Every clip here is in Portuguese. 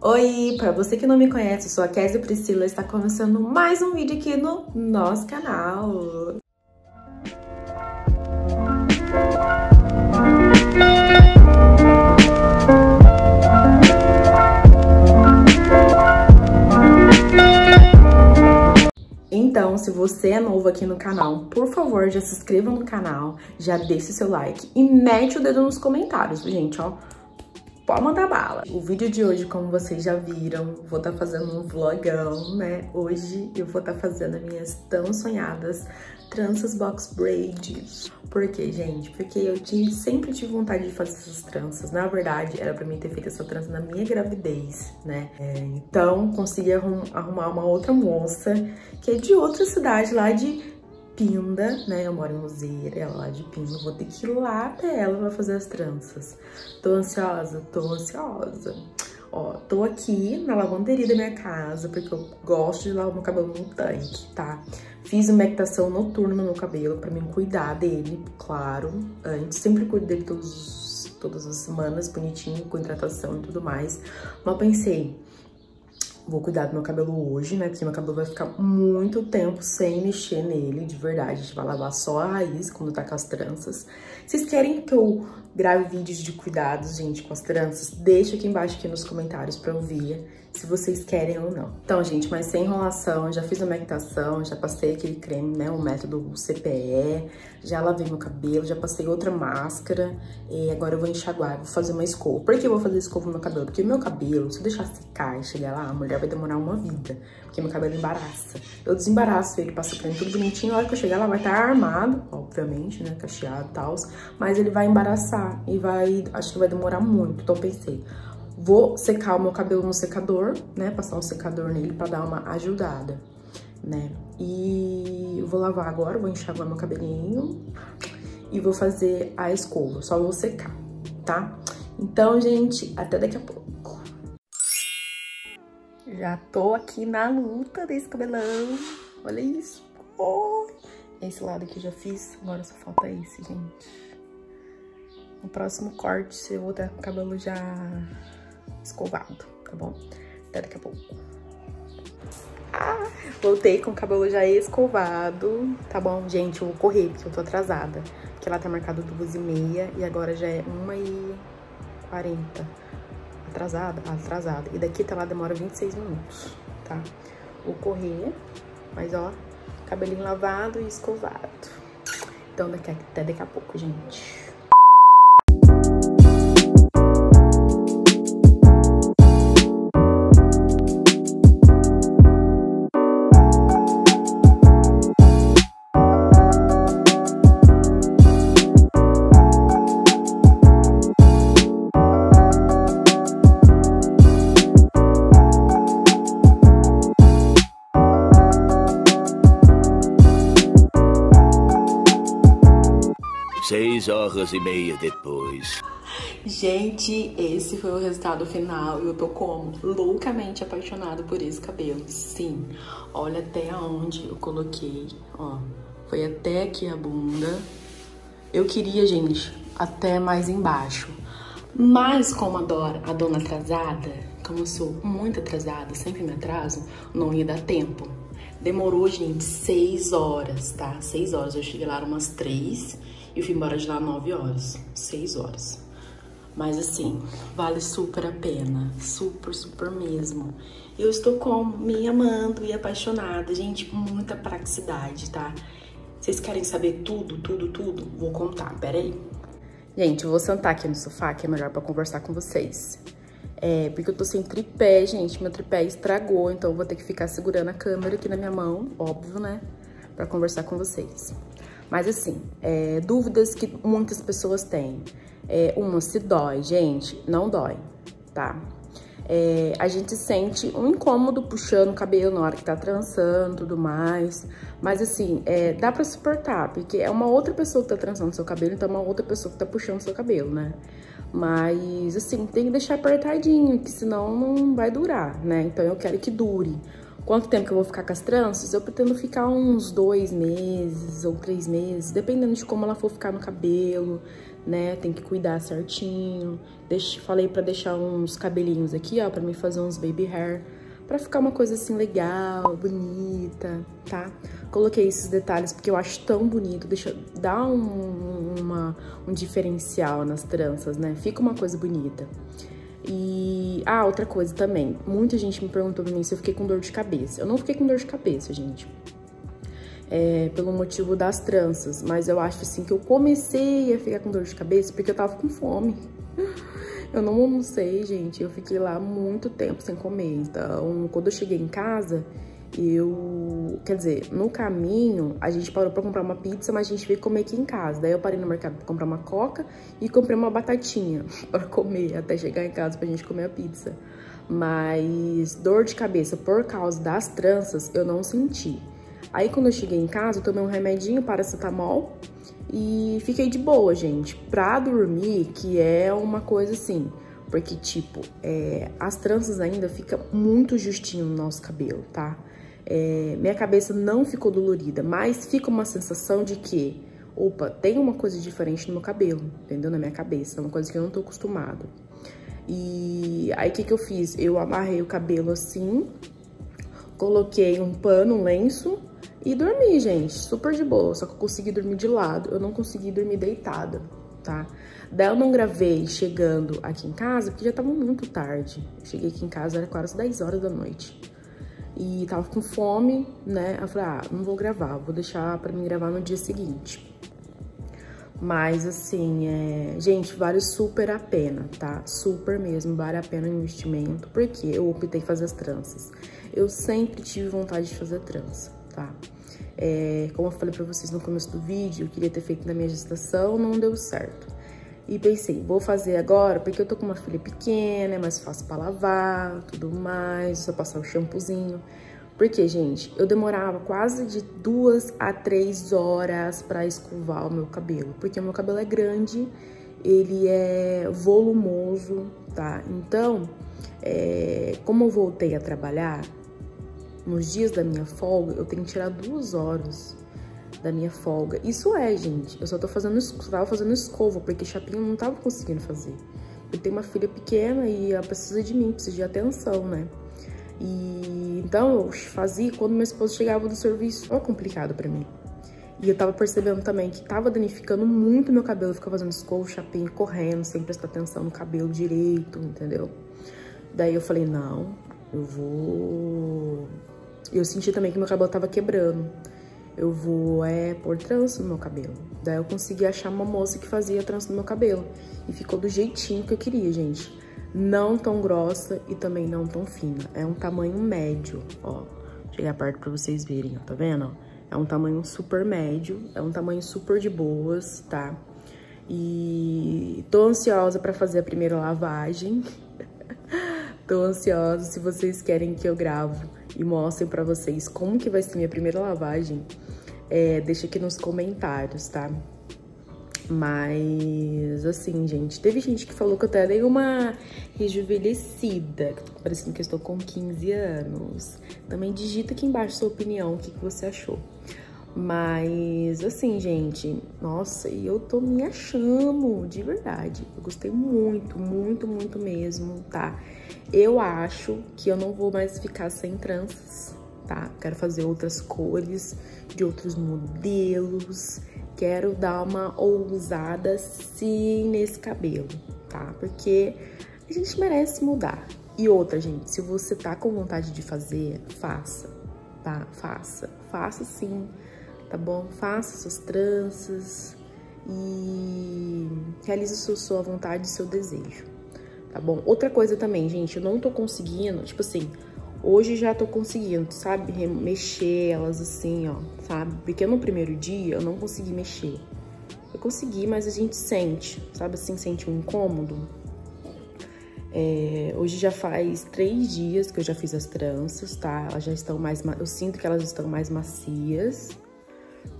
Oi, para você que não me conhece, eu sou a Kézia Priscila, está começando mais um vídeo aqui no nosso canal. Então, se você é novo aqui no canal, por favor, já se inscreva no canal, já deixe seu like e mete o dedo nos comentários, gente, ó pode mandar bala. O vídeo de hoje, como vocês já viram, vou estar tá fazendo um vlogão, né? Hoje eu vou estar tá fazendo as minhas tão sonhadas tranças box braids. Por quê, gente? Porque eu tive, sempre tive vontade de fazer essas tranças. Na verdade, era pra mim ter feito essa trança na minha gravidez, né? É, então, consegui arrum, arrumar uma outra moça que é de outra cidade lá de Pinda, né? Eu moro em Luzeira, ela lá de Pinda. Vou ter que ir lá até ela pra fazer as tranças. Tô ansiosa? Tô ansiosa. Ó, tô aqui na lavanderia da minha casa, porque eu gosto de lavar meu cabelo no tanque, tá? Fiz uma equitação noturna no meu cabelo pra mim cuidar dele, claro. Antes, sempre cuido dele todos, todas as semanas, bonitinho, com hidratação e tudo mais. Mas pensei, Vou cuidar do meu cabelo hoje, né? Porque meu cabelo vai ficar muito tempo sem mexer nele, de verdade. A gente vai lavar só a raiz quando tá com as tranças. Vocês querem que eu grave vídeos de cuidados, gente, com as tranças? Deixa aqui embaixo aqui nos comentários pra eu ver se vocês querem ou não. Então, gente, mas sem enrolação, já fiz a meditação, já passei aquele creme, né, o método CPE, já lavei meu cabelo, já passei outra máscara e agora eu vou enxaguar, vou fazer uma escova. Por que eu vou fazer escova no meu cabelo? Porque o meu cabelo, se eu deixar secar e chegar lá, a mulher vai demorar uma vida, porque meu cabelo embaraça. Eu desembaraço ele, passo creme tudo bonitinho, a hora que eu chegar lá vai estar armado, obviamente, né, cacheado e tal, mas ele vai embaraçar e vai, acho que vai demorar muito, então pensei... Vou secar o meu cabelo no secador, né? Passar um secador nele pra dar uma ajudada, né? E vou lavar agora, vou enxaguar meu cabelinho e vou fazer a escova. Só vou secar, tá? Então, gente, até daqui a pouco. Já tô aqui na luta desse cabelão. Olha isso. Oh. Esse lado aqui eu já fiz, agora só falta esse, gente. No próximo corte, eu vou ter o cabelo já escovado, tá bom? Até daqui a pouco. Ah, voltei com o cabelo já escovado, tá bom? Gente, eu vou correr, porque eu tô atrasada. Porque lá tá marcado duas e meia e agora já é uma e quarenta. Atrasada? Ah, atrasada. E daqui tá lá demora 26 minutos, tá? Vou correr, mas ó, cabelinho lavado e escovado. Então, daqui, até daqui a pouco, gente. Horas e meia depois. Gente, esse foi o resultado final. Eu tô como? Loucamente apaixonada por esse cabelo. Sim, olha até onde eu coloquei, ó. Foi até aqui a bunda. Eu queria, gente, até mais embaixo. Mas como a, Dora, a dona atrasada, como eu sou muito atrasada, sempre me atraso, não ia dar tempo. Demorou, gente, seis horas, tá? Seis horas. Eu cheguei lá umas três e fui embora de lá 9 horas, 6 horas. Mas assim, vale super a pena, super, super mesmo. Eu estou com me amando e apaixonada, gente, muita praticidade, tá? Vocês querem saber tudo, tudo, tudo? Vou contar, peraí. Gente, eu vou sentar aqui no sofá, que é melhor pra conversar com vocês. É, porque eu tô sem tripé, gente, meu tripé estragou, então eu vou ter que ficar segurando a câmera aqui na minha mão, óbvio, né? Pra conversar com vocês. Mas assim, é, dúvidas que muitas pessoas têm. É, uma, se dói, gente, não dói, tá? É, a gente sente um incômodo puxando o cabelo na hora que tá trançando tudo mais. Mas assim, é, dá pra suportar, porque é uma outra pessoa que tá trançando seu cabelo, então é uma outra pessoa que tá puxando seu cabelo, né? Mas assim, tem que deixar apertadinho, que senão não vai durar, né? Então eu quero que dure. Quanto tempo que eu vou ficar com as tranças? Eu pretendo ficar uns dois meses ou três meses, dependendo de como ela for ficar no cabelo, né? Tem que cuidar certinho. Deixe, falei pra deixar uns cabelinhos aqui, ó, pra mim fazer uns baby hair. Pra ficar uma coisa assim legal, bonita, tá? Coloquei esses detalhes porque eu acho tão bonito, deixa, dá um, um diferencial nas tranças, né? Fica uma coisa bonita. E, ah, outra coisa também, muita gente me perguntou pra mim se eu fiquei com dor de cabeça. Eu não fiquei com dor de cabeça, gente é, pelo motivo das tranças. Mas eu acho assim que eu comecei a ficar com dor de cabeça porque eu tava com fome. Eu não almocei, gente. Eu fiquei lá muito tempo sem comer. Então, quando eu cheguei em casa, eu... Quer dizer, no caminho, a gente parou pra comprar uma pizza, mas a gente veio comer aqui em casa. Daí eu parei no mercado pra comprar uma coca e comprei uma batatinha pra comer, até chegar em casa pra gente comer a pizza. Mas dor de cabeça por causa das tranças, eu não senti. Aí quando eu cheguei em casa, eu tomei um remedinho paracetamol e fiquei de boa, gente. Pra dormir, que é uma coisa assim, porque tipo, é, as tranças ainda fica muito justinho no nosso cabelo, tá? É, minha cabeça não ficou dolorida, mas fica uma sensação de que, opa, tem uma coisa diferente no meu cabelo, entendeu? Na minha cabeça, é uma coisa que eu não tô acostumado. E aí o que que eu fiz? Eu amarrei o cabelo assim, coloquei um pano, um lenço e dormi, gente, super de boa. Só que eu consegui dormir de lado, eu não consegui dormir deitada, tá? Daí eu não gravei chegando aqui em casa, porque já tava muito tarde. cheguei aqui em casa, era quase 10 horas da noite. E tava com fome, né? Eu falei, ah, não vou gravar, vou deixar pra mim gravar no dia seguinte. Mas, assim, é... gente, vale super a pena, tá? Super mesmo, vale a pena o investimento, porque eu optei fazer as tranças. Eu sempre tive vontade de fazer trança tá? É, como eu falei pra vocês no começo do vídeo, eu queria ter feito na minha gestação, não deu certo. E pensei, vou fazer agora, porque eu tô com uma filha pequena, é mais fácil pra lavar, tudo mais, só passar o shampoozinho. Porque, gente, eu demorava quase de duas a três horas pra escovar o meu cabelo. Porque o meu cabelo é grande, ele é volumoso, tá? Então, é, como eu voltei a trabalhar, nos dias da minha folga, eu tenho que tirar duas horas da minha folga. Isso é, gente. Eu só tô fazendo, tava fazendo escova, porque chapinha eu não tava conseguindo fazer. Eu tenho uma filha pequena e ela precisa de mim, precisa de atenção, né? E então eu fazia quando meu esposo chegava do serviço. Era complicado pra mim. E eu tava percebendo também que tava danificando muito meu cabelo. ficar fazendo escova, chapinha, correndo, sem prestar atenção no cabelo direito, entendeu? Daí eu falei, não, eu vou eu senti também que meu cabelo tava quebrando. Eu vou é, pôr trança no meu cabelo. Daí eu consegui achar uma moça que fazia trança no meu cabelo. E ficou do jeitinho que eu queria, gente. Não tão grossa e também não tão fina. É um tamanho médio, ó. Vou chegar perto pra vocês verem, ó. Tá vendo? É um tamanho super médio. É um tamanho super de boas, tá? E tô ansiosa pra fazer a primeira lavagem. Tô ansiosa. Se vocês querem que eu gravo e mostre pra vocês como que vai ser minha primeira lavagem, é, deixa aqui nos comentários, tá? Mas, assim, gente, teve gente que falou que eu até dei uma rejuvenescida, que tô parecendo que eu estou com 15 anos. Também digita aqui embaixo sua opinião, o que, que você achou. Mas, assim, gente, nossa, e eu tô me achando, de verdade. Eu gostei muito, muito, muito mesmo, tá? Eu acho que eu não vou mais ficar sem tranças, tá? Quero fazer outras cores, de outros modelos. Quero dar uma ousada, sim, nesse cabelo, tá? Porque a gente merece mudar. E outra, gente, se você tá com vontade de fazer, faça, tá? Faça, faça sim, tá bom? Faça suas tranças e realize sua, sua vontade e seu desejo tá bom? Outra coisa também, gente, eu não tô conseguindo, tipo assim, hoje já tô conseguindo, sabe? Mexer elas assim, ó, sabe? Porque no primeiro dia eu não consegui mexer. Eu consegui, mas a gente sente, sabe assim, sente um incômodo. É, hoje já faz três dias que eu já fiz as tranças, tá? Elas já estão mais... Eu sinto que elas estão mais macias.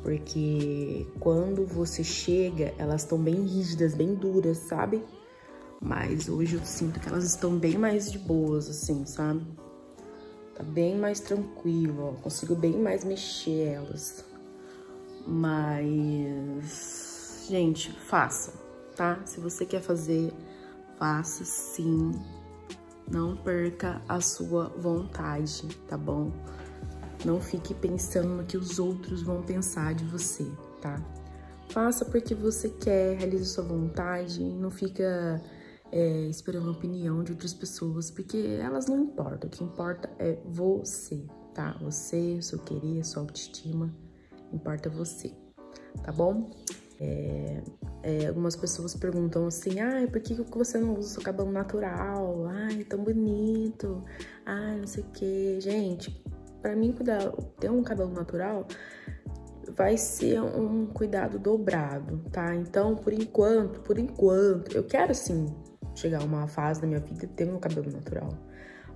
Porque quando você chega, elas estão bem rígidas, bem duras, sabe? Mas hoje eu sinto que elas estão bem mais de boas, assim, sabe? Tá bem mais tranquilo, ó. Consigo bem mais mexer elas. Mas, gente, faça. tá? Se você quer fazer, faça sim. Não perca a sua vontade, tá bom? Não fique pensando no que os outros vão pensar de você, tá? Faça porque você quer, realize sua vontade, não fica é, esperando a opinião de outras pessoas, porque elas não importam. O que importa é você, tá? Você, seu querer, sua autoestima, importa você, tá bom? É, é, algumas pessoas perguntam assim, ai, por que você não usa o seu cabelo natural? Ai, tão bonito. Ai, não sei o que. Gente, para mim cuidar, ter um cabelo natural vai ser um cuidado dobrado, tá? Então, por enquanto, por enquanto, eu quero sim chegar a uma fase da minha vida e ter meu cabelo natural.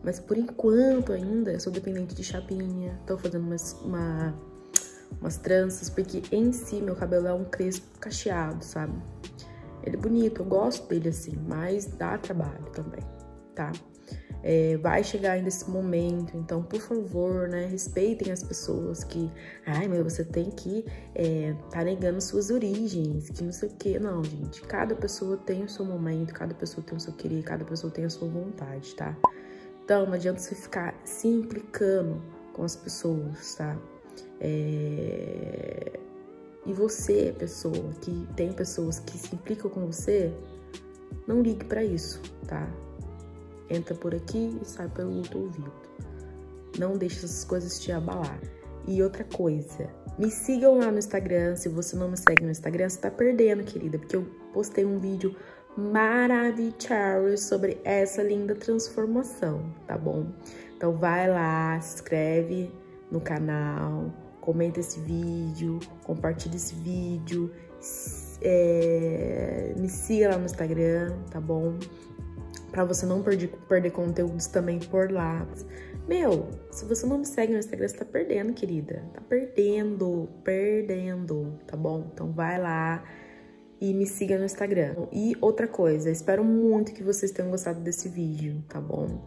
Mas por enquanto ainda eu sou dependente de chapinha, tô fazendo umas, uma umas tranças, porque em si meu cabelo é um crespo cacheado, sabe? Ele é bonito, eu gosto dele assim, mas dá trabalho também, tá? É, vai chegar ainda esse momento, então, por favor, né, respeitem as pessoas que, ai, meu, você tem que é, tá negando suas origens, que não sei o que. Não, gente, cada pessoa tem o seu momento, cada pessoa tem o seu querer, cada pessoa tem a sua vontade, tá? Então, não adianta você ficar se implicando com as pessoas, tá? É... E você, pessoa, que tem pessoas que se implicam com você, não ligue para isso, tá? Entra por aqui e sai pelo outro ouvido. Não deixe essas coisas te abalar. E outra coisa, me sigam lá no Instagram. Se você não me segue no Instagram, você tá perdendo, querida, porque eu postei um vídeo maravilhoso sobre essa linda transformação, tá bom? Então vai lá, se inscreve no canal, comenta esse vídeo, compartilha esse vídeo, é, me siga lá no Instagram, tá bom? Pra você não perder, perder conteúdos também por lá. Meu, se você não me segue no Instagram, você tá perdendo, querida. Tá perdendo, perdendo, tá bom? Então vai lá e me siga no Instagram. E outra coisa, espero muito que vocês tenham gostado desse vídeo, tá bom?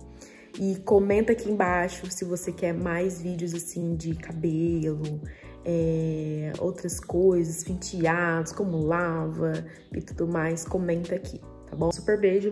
E comenta aqui embaixo se você quer mais vídeos assim de cabelo, é, outras coisas, penteados, como lava e tudo mais. Comenta aqui, tá bom? Super beijo